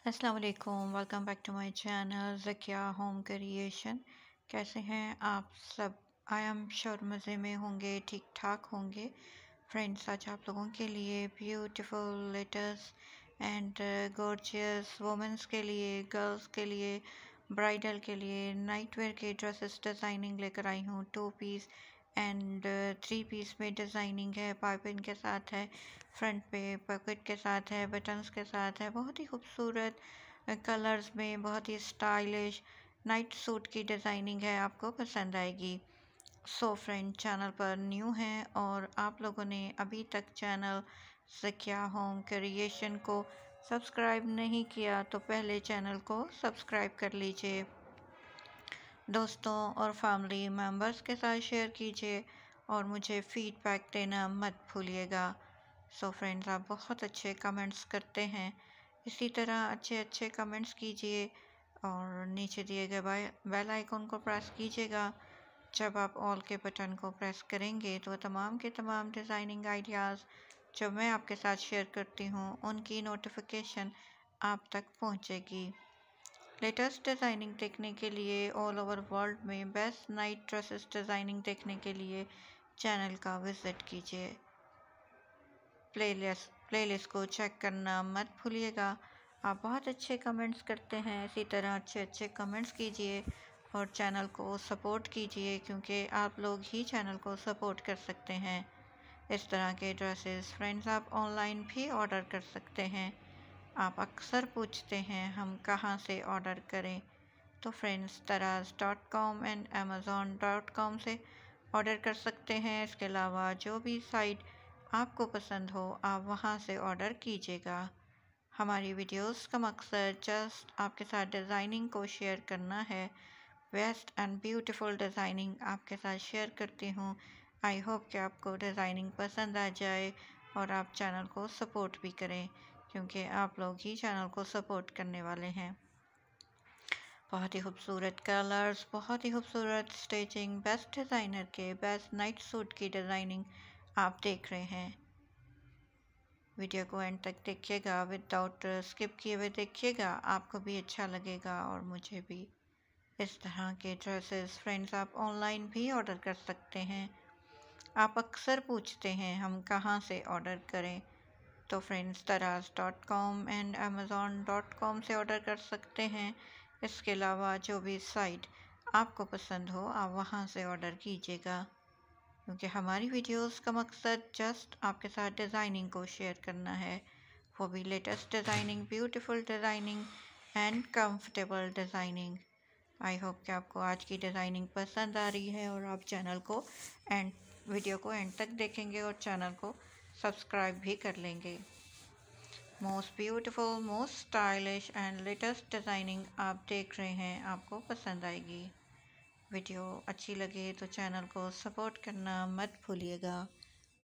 अस्सलाम वालेकुम welcome back to my channel Zakia home creation कैसे हैं आप सब? आई एम श्योर मज़े में होंगे ठीक ठाक होंगे. फ्रेंड्स आज आप लोगों के लिए beautiful latest and gorgeous womens के लिए गर्ल्स के लिए ब्राइडल के लिए नाइट वेयर के ड्रेसेस डिज़ाइनिंग लेकर आई हूँ two piece and three piece में डिज़ाइनिंग है पाइपिंग के साथ है फ्रंट पे पॉकेट के साथ है बटन्स के साथ है, बहुत ही खूबसूरत कलर्स में बहुत ही स्टाइलिश नाइट सूट की डिज़ाइनिंग है, आपको पसंद आएगी। सो फ्रेंड चैनल पर न्यू हैं और आप लोगों ने अभी तक चैनल सख्या होम क्रिएशन को सब्सक्राइब नहीं किया तो पहले चैनल को सब्सक्राइब कर लीजिए। दोस्तों और फैमिली मेंबर्स के साथ शेयर कीजिए और मुझे फीडबैक देना मत भूलिएगा। सो फ्रेंड्स आप बहुत अच्छे कमेंट्स करते हैं। इसी तरह अच्छे अच्छे कमेंट्स कीजिए और नीचे दिए गए बेल आइकॉन को प्रेस कीजिएगा। जब आप ऑल के बटन को प्रेस करेंगे तो तमाम के तमाम डिज़ाइनिंग आइडियाज़ जो मैं आपके साथ शेयर करती हूँ, उनकी नोटिफिकेशन आप तक पहुँचेगी। लेटेस्ट डिज़ाइनिंग देखने के लिए ऑल ओवर वर्ल्ड में बेस्ट नाइट ड्रेसेस डिज़ाइनिंग देखने के लिए चैनल का विज़िट कीजिए। प्लेलिस्ट प्लेलिस्ट को चेक करना मत भूलिएगा। आप बहुत अच्छे कमेंट्स करते हैं, इसी तरह अच्छे अच्छे कमेंट्स कीजिए और चैनल को सपोर्ट कीजिए क्योंकि आप लोग ही चैनल को सपोर्ट कर सकते हैं। इस तरह के ड्रेसेस फ्रेंड्स आप ऑनलाइन भी ऑर्डर कर सकते हैं। आप अक्सर पूछते हैं हम कहाँ से ऑर्डर करें तो friends तराज dot com and Amazon dot com से ऑर्डर कर सकते हैं। इसके अलावा जो भी साइट आपको पसंद हो, आप वहाँ से ऑर्डर कीजिएगा। हमारी वीडियोस का मकसद जस्ट आपके साथ डिज़ाइनिंग को शेयर करना है। बेस्ट एंड ब्यूटीफुल डिज़ाइनिंग आपके साथ शेयर करती हूँ। आई होप कि आपको डिज़ाइनिंग पसंद आ जाए और आप चैनल को सपोर्ट भी करें। क्योंकि आप लोग ही चैनल को सपोर्ट करने वाले हैं। बहुत ही खूबसूरत कलर्स, बहुत ही खूबसूरत स्टिचिंग, बेस्ट डिज़ाइनर के, बेस्ट नाइट सूट की डिज़ाइनिंग आप देख रहे हैं। वीडियो को एंड तक देखिएगा, विदाउट स्किप किए हुए देखिएगा, आपको भी अच्छा लगेगा और मुझे भी। इस तरह के ड्रेसेस फ्रेंड्स आप ऑनलाइन भी ऑर्डर कर सकते हैं। आप अक्सर पूछते हैं, हम कहाँ से ऑर्डर करें? तो friends तराज dot com and Amazon dot com से ऑर्डर कर सकते हैं। इसके अलावा जो भी साइट आपको पसंद हो, आप वहाँ से ऑर्डर कीजिएगा। क्योंकि हमारी वीडियोस का मकसद जस्ट आपके साथ डिज़ाइनिंग को शेयर करना है। वो भी latest designing beautiful designing and comfortable designing I hope कि आपको आज की डिज़ाइनिंग पसंद आ रही है और आप चैनल को एंड वीडियो को एंड तक देखेंगे और चैनल को सब्सक्राइब भी कर लेंगे। Most beautiful most stylish and latest designing आप देख रहे हैं, आपको पसंद आएगी। वीडियो अच्छी लगे तो चैनल को सपोर्ट करना मत भूलिएगा।